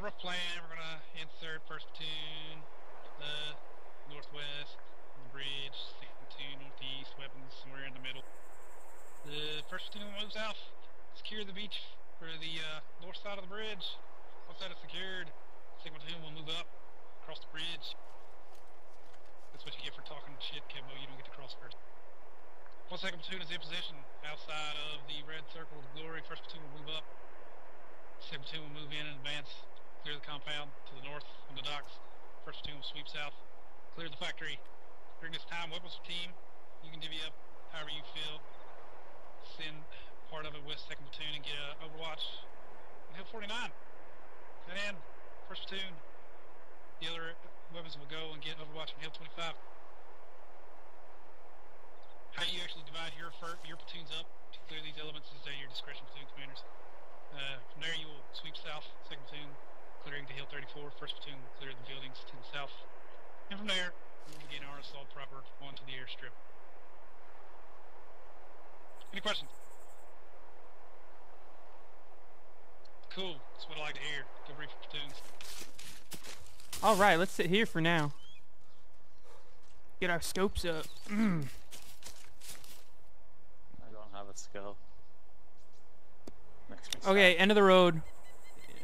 rough plan. We're gonna insert first platoon northwest, on the bridge, second platoon northeast, weapons somewhere in the middle. The first platoon will move south, secure the beach for the uh, north side of the bridge. Once that is secured, second platoon will move up across the bridge. That's what you get for talking shit, Kimbo. You don't get to cross first. Once second platoon is in position outside of the red circle of glory, first platoon will move up. Second platoon will move in and advance, clear the compound to the north of the docks. First platoon will sweep south, factory. During this time, weapons team, you can divvy up however you feel. Send part of it with second platoon and get uh, Overwatch on Hill 49. Then in, first platoon, the other weapons will go and get Overwatch on Hill 25. How you actually divide your your platoons up to clear these elements is at your discretion, platoon commanders. Uh, from there, you will sweep south, second platoon clearing to Hill 34, first platoon will clear the buildings to the south, and from there, we will begin our assault proper onto the airstrip. Any questions? Cool. That's what I like to hear. Go brief platoons. All right, let's sit here for now. Get our scopes up. I don't have a skill. Okay, sad. end of the road.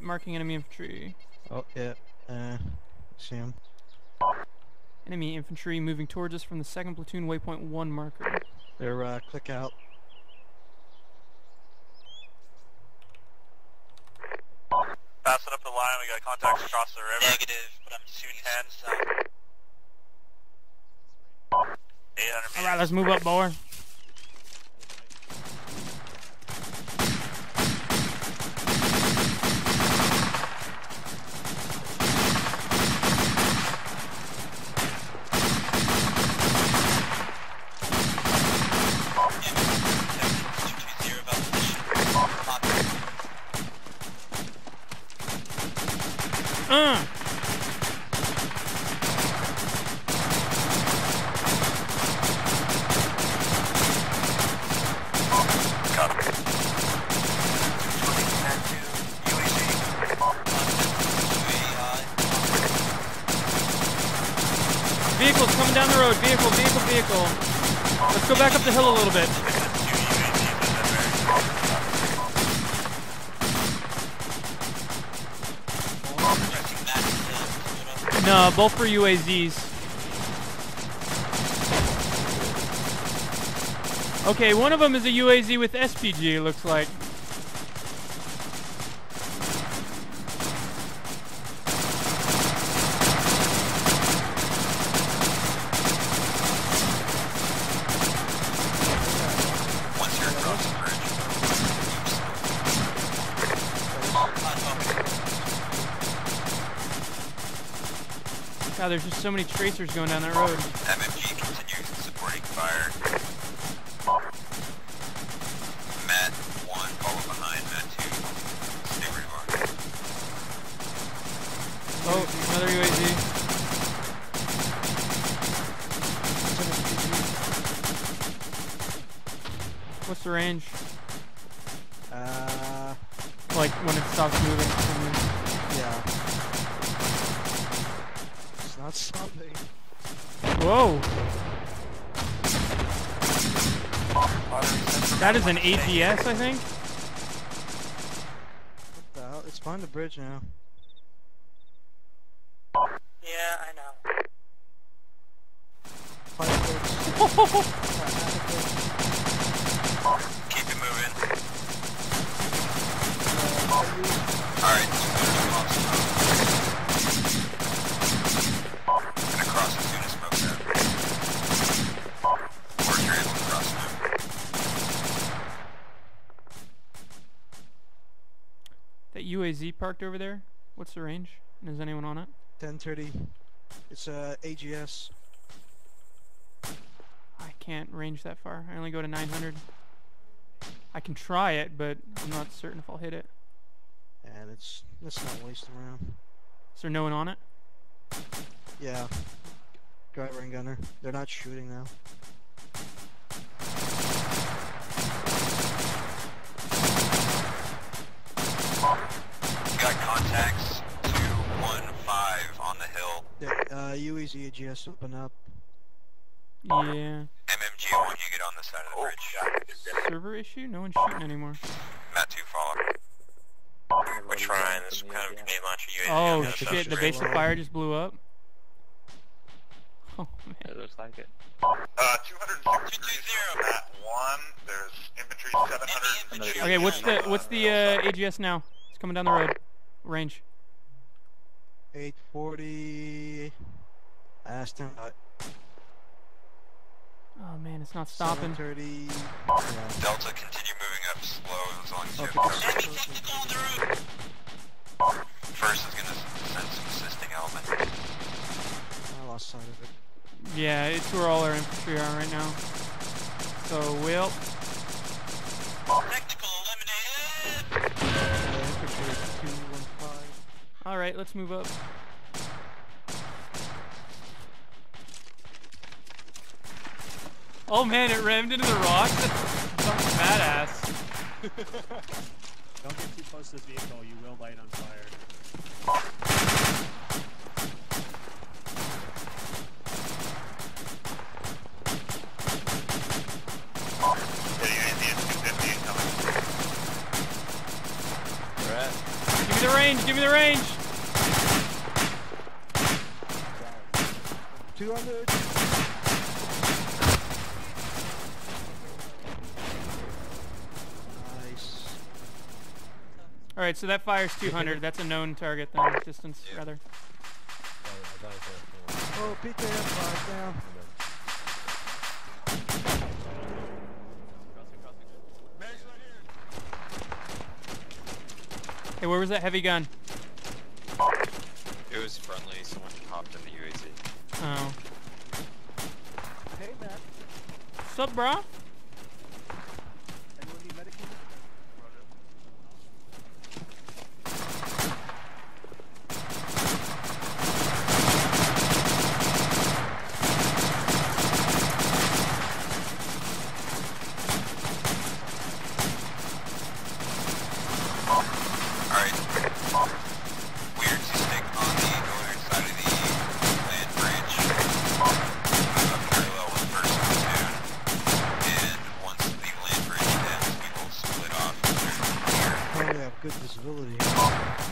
Marking enemy infantry. Oh, yeah. Uh, see him. Enemy infantry moving towards us from the second platoon waypoint one marker. They're, uh, click out. Passing up the line, we got contacts across the river. Negative, but I'm shooting 10. south. 800 meters. right, let's move up, boy. Uh. Vehicles coming down the road. Vehicle, vehicle, vehicle. Let's go back up the hill a little bit. No, uh, both for UAZs. Okay, one of them is a UAZ with SPG, looks like. God, there's just so many tracers going down that road. MMG continues supporting fire. Matt 1, follow behind. Matt 2, stay where you are. Oh, another UAZ. What's the range? Uh, Like when it stops moving. yeah. It's not stopping. Whoa! That is an APS, I think. What the hell? It's behind the bridge now. Yeah, I know. Keep it moving. Uh, Alright, Gonna cross as soon as smoke's out. Or if you're able to cross now. That UAZ parked over there. What's the range? And is anyone on it? 1030. It's uh, AGS. I can't range that far. I only go to 900. I can try it, but I'm not certain if I'll hit it. And it's let's not waste around. Is there no one on it? Yeah. Driver and gunner. They're not shooting now. We got contacts to the hill. Yeah, uh, UAZ AGS open up. Yeah. MMG, I want you to get on the side of the bridge. Server issue? No one's shooting anymore. Not too far. We're trying this kind of grenade launcher UAV. Oh the shit, the of base of fire just blew up. Oh man. It looks like it. Uh, 206 degrees 1. There's infantry 700. Okay, what's the what's the uh, AGS now? It's coming down the road. Range. 840. I asked him. Uh, Oh man, it's not stopping. 730. Yeah. Delta, continue moving up slow as long as you Okay. have cover. First is going to send some assisting element. I lost sight of it. Yeah, it's where all our infantry are right now. So we'll Let's move up. Oh man, it rammed into the rock. That's badass. Don't get too close to this vehicle, you will light on fire. Hitting anything at 250 incoming. We're at. Give me the range. Give me the range. 200. Nice. All right, so that fire's 200. That's a known target then, distance Yeah. rather. Oh, PKM 5 down. Hey, where was that heavy gun? It was friendly. Someone popped in the UAZ. Oh. Hey, Matt. What's up, bro? Anyone need medication? Alright. Weird to stick on the northern side of the land bridge. Move up parallel with first platoon. And once the land bridge ends, we will split off and turn here. Oh, we have good visibility.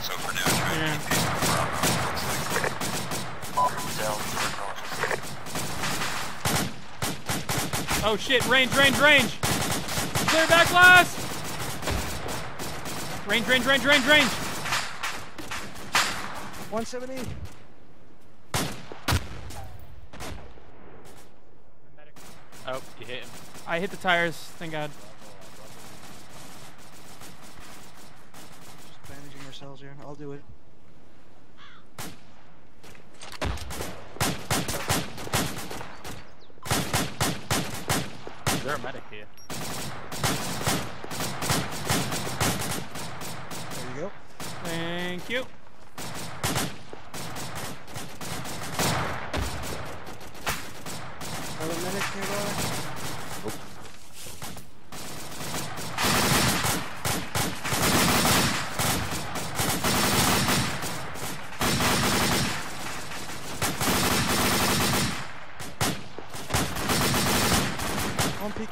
So for now, try Yeah. to keep pace with Bravo. Looks like Oh shit! Range, range, range! Clear backblast! Range, range, range, range, range! 170. Oh, you hit him. I hit the tires. Thank God. Just bandaging ourselves here. I'll do it. There a medic here? There you go. Thank you. Another medic nearby.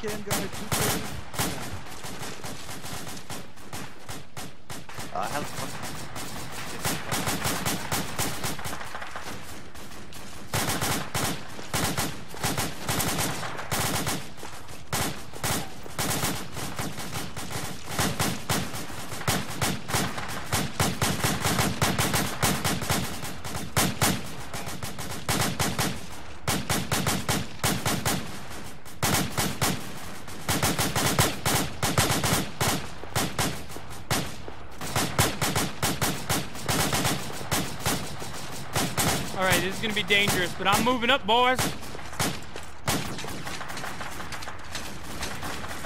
One PKM gunner, 230. Uh, I have All right, this is gonna be dangerous, but I'm moving up, boys. Got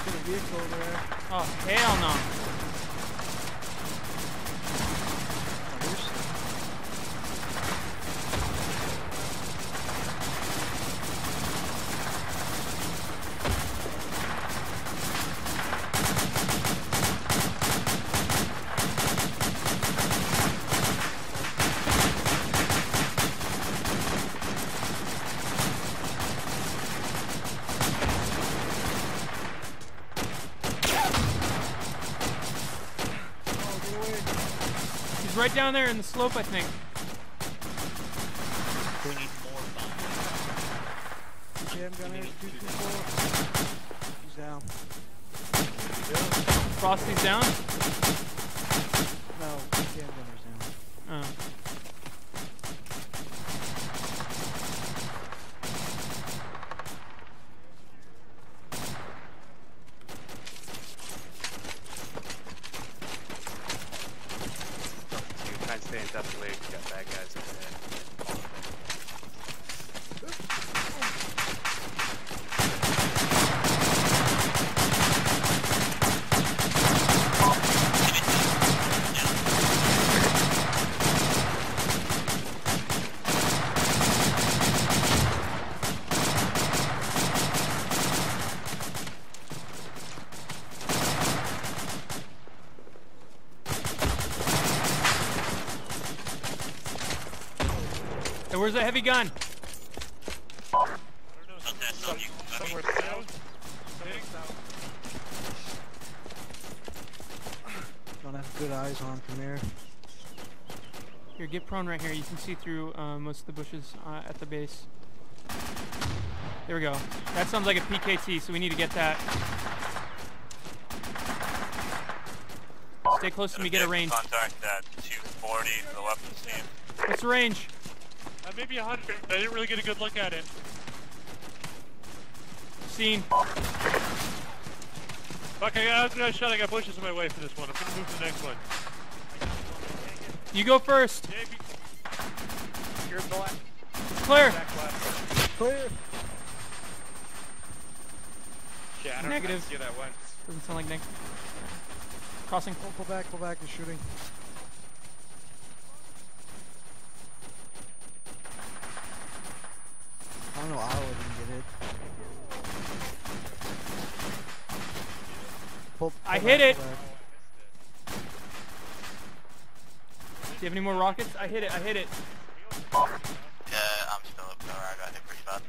a vehicle over there. Oh hell no! Oh, there's- right down there in the slope, I think. We need more bombs. PKM gunner, 224. He's down. Frosty's down. No, PKM gunner's down. Oh. You try and stay in depth away if you got bad guys ahead. Hey, where's that heavy gun? Okay, so you, I Don't have good eyes on from here. Here, get prone right here. You can see through uh, most of the bushes uh, at the base. There we go. That sounds like a PKT, so we need to get that. Stay close to me, get a range. Contact at 240 for the weapons team. What's the range? Maybe a hundred. I didn't really get a good look at it. Seen. Okay, I was gonna shot. I got bushes in my way for this one. I'm gonna move to the next one. You go first. Yeah, be- Here's the left. Clear. back left. Clear! Yeah, I don't Negative. see that once. Doesn't sound like Nick. Crossing. Pull, pull back, pull back, they're shooting. Don't know how I didn't get hit. Pull, I hit it. back. Do you have any more rockets? I hit it. I hit it. yeah, I'm still up there. I got hit pretty bad.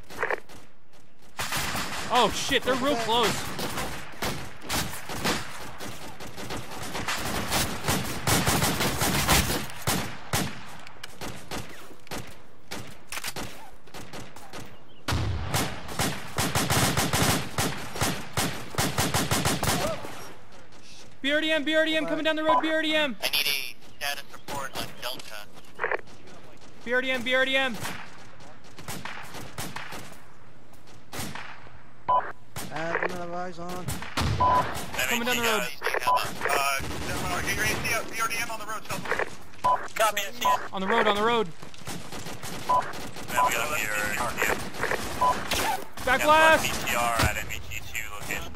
Oh shit, they're real close. BRDM, BRDM, coming down the road, BRDM, I need a status report on Delta. BRDM, BRDM. Ah, don't eyes on. Coming down the road. Uh, BRDM on the road, South. Copy, I see it. On the road, on the road. Then we got your Back M1 blast! PTR at MET2 location.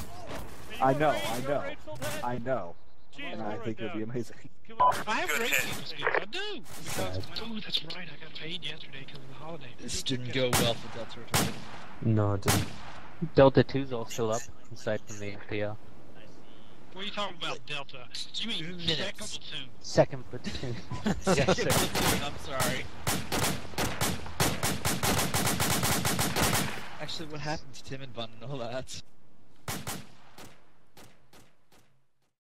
Hey, you I know. I know. Alright, Sultan? I know, Jeez, and I think right it would be down. amazing. Kill it. I have Good great hit. people skills. I do. Because, oh, that's right. I got paid yesterday because of the holiday. This didn't go well for Delta Retarded. No, it didn't. Delta 2's all still up, aside from the FPL. What are you talking about, Delta? You mean Minutes. second platoon? Second platoon. Second platoon, I'm sorry. Actually, what happened to Tim and Bun and all that?